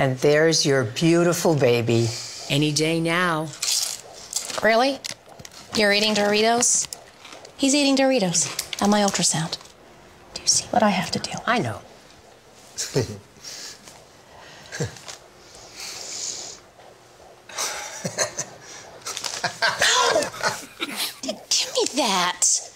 And there's your beautiful baby. Any day now. Really? You're eating Doritos? He's eating Doritos on my ultrasound. Do you see what I have to do? I know. Give me that.